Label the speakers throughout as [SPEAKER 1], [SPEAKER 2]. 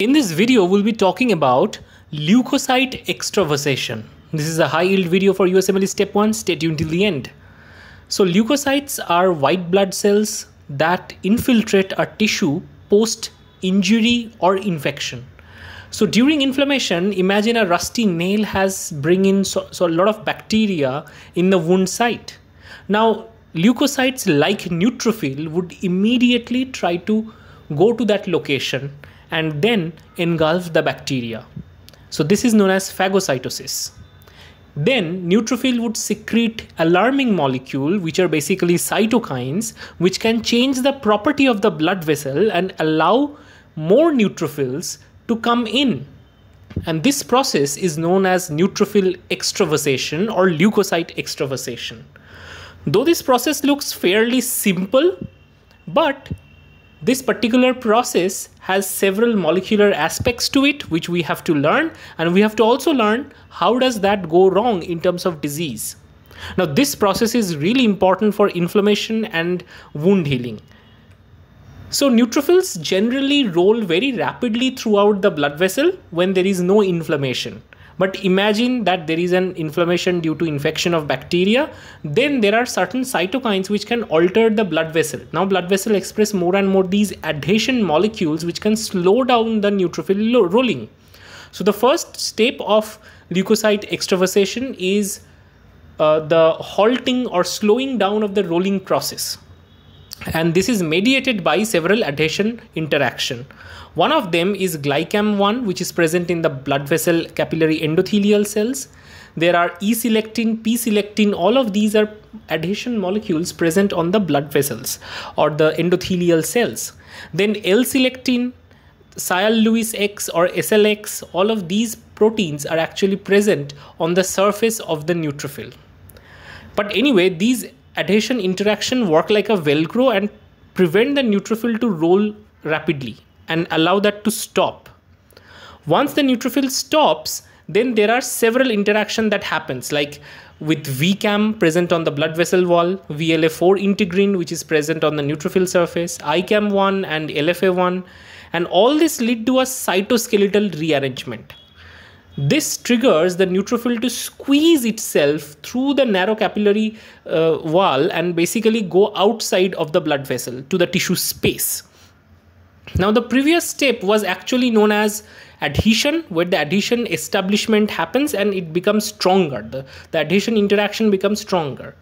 [SPEAKER 1] In this video, we'll be talking about leukocyte extravasation. This is a high yield video for USMLE step 1. Stay tuned till the end. So leukocytes are white blood cells that infiltrate a tissue post injury or infection. So during inflammation, imagine a rusty nail has bring in so, so a lot of bacteria in the wound site. Now leukocytes like neutrophil would immediately try to go to that location and then engulf the bacteria. So this is known as phagocytosis. Then neutrophil would secrete alarming molecule which are basically cytokines which can change the property of the blood vessel and allow more neutrophils to come in. And this process is known as neutrophil extravasation or leukocyte extravasation. Though this process looks fairly simple, but this particular process has several molecular aspects to it which we have to learn and we have to also learn how does that go wrong in terms of disease. Now this process is really important for inflammation and wound healing. So neutrophils generally roll very rapidly throughout the blood vessel when there is no inflammation. But imagine that there is an inflammation due to infection of bacteria, then there are certain cytokines which can alter the blood vessel. Now blood vessel express more and more these adhesion molecules which can slow down the neutrophil rolling. So the first step of leukocyte extravasation is uh, the halting or slowing down of the rolling process and this is mediated by several adhesion interaction. One of them is glycam-1 which is present in the blood vessel capillary endothelial cells. There are E-selectin, P-selectin, all of these are adhesion molecules present on the blood vessels or the endothelial cells. Then L-selectin, Sialyl-Lewis X or SLX, all of these proteins are actually present on the surface of the neutrophil. But anyway, these adhesion interaction work like a velcro and prevent the neutrophil to roll rapidly and allow that to stop once the neutrophil stops then there are several interaction that happens like with VCAM present on the blood vessel wall, VLA4 integrin which is present on the neutrophil surface, ICAM1 and LFA1 and all this lead to a cytoskeletal rearrangement. This triggers the neutrophil to squeeze itself through the narrow capillary uh, wall and basically go outside of the blood vessel to the tissue space. Now, the previous step was actually known as adhesion, where the adhesion establishment happens and it becomes stronger. The, the adhesion interaction becomes stronger.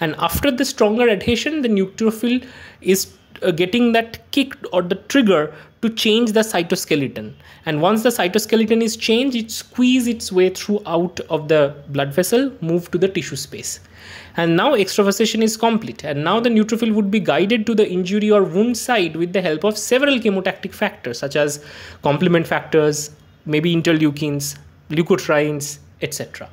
[SPEAKER 1] And after the stronger adhesion, the neutrophil is uh, getting that kick or the trigger to change the cytoskeleton. And once the cytoskeleton is changed it squeeze its way throughout of the blood vessel move to the tissue space. And now extravasation is complete. And now the neutrophil would be guided to the injury or wound site with the help of several chemotactic factors such as complement factors maybe interleukins leukotrienes etc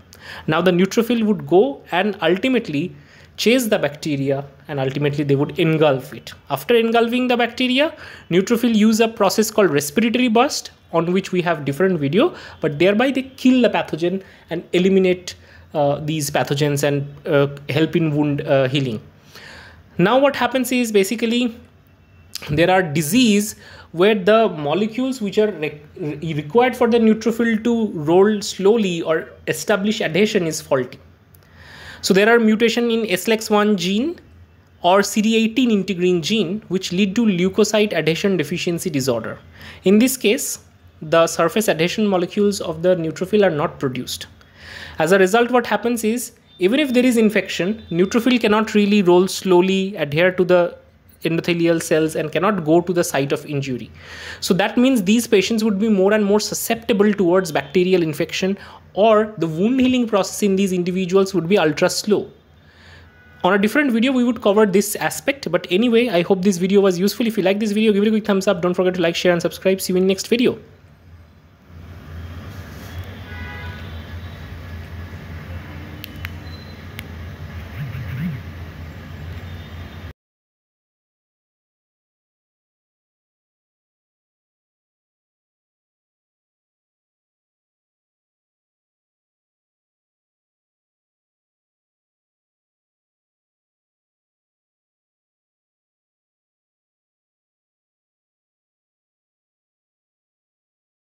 [SPEAKER 1] now the neutrophil would go and ultimately chase the bacteria and ultimately they would engulf it. After engulfing the bacteria, neutrophil use a process called respiratory burst on which we have different video, but thereby they kill the pathogen and eliminate uh, these pathogens and uh, help in wound uh, healing. Now what happens is basically there are disease where the molecules which are re required for the neutrophil to roll slowly or establish adhesion is faulty so there are mutation in SLEX1 gene or CD18 integrin gene which lead to leukocyte adhesion deficiency disorder. In this case, the surface adhesion molecules of the neutrophil are not produced. As a result, what happens is even if there is infection, neutrophil cannot really roll slowly, adhere to the endothelial cells and cannot go to the site of injury. So that means these patients would be more and more susceptible towards bacterial infection or the wound healing process in these individuals would be ultra slow. On a different video, we would cover this aspect. But anyway, I hope this video was useful. If you like this video, give it a quick thumbs up. Don't forget to like, share and subscribe. See you in the next video.